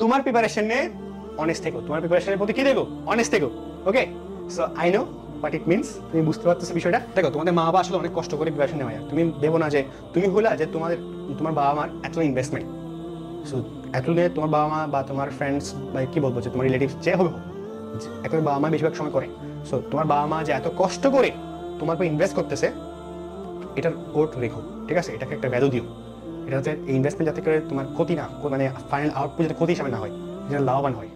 তোমার preparation honest থেকো। তোমার প্রিপারেশনের প্রতি কি দেখো? অনেস্ট থেকো। Okay so I know but it means তুমি বুঝতে পারতেছো বিষয়টা? দেখো, তোমাদের মা বাবা আসলে অনেক কষ্ট করে প্রিপারেশন নেওয়া যায়। তুমি ভেবো না যে, তুমি হলা যে তোমাদের, তোমার বাবা মার এত ইনভেস্টমেন্ট সো এতদিনে তোমার বাবা মা বা তোমার ফ্রেন্ডস বা কি বলব যে, তোমার রিলেটিভ যে হবে এখন বাবা মা বেশিরভাগ সময় করে। সো তোমার বাবা মা যে এত কষ্ট করে তোমার উপর ইনভেস্ট করতেছে, এটার ওট রেখো ঠিক আছে? এটাকে একটা ভ্যালু দিও। এটা হচ্ছে ইনভেস্টমেন্ট যাতে করে তোমার ক্ষতি না মানে ফাইনাল আউটপুট যাতে ক্ষতি হিসাবে না হয়, যেটা লাভবান হয়।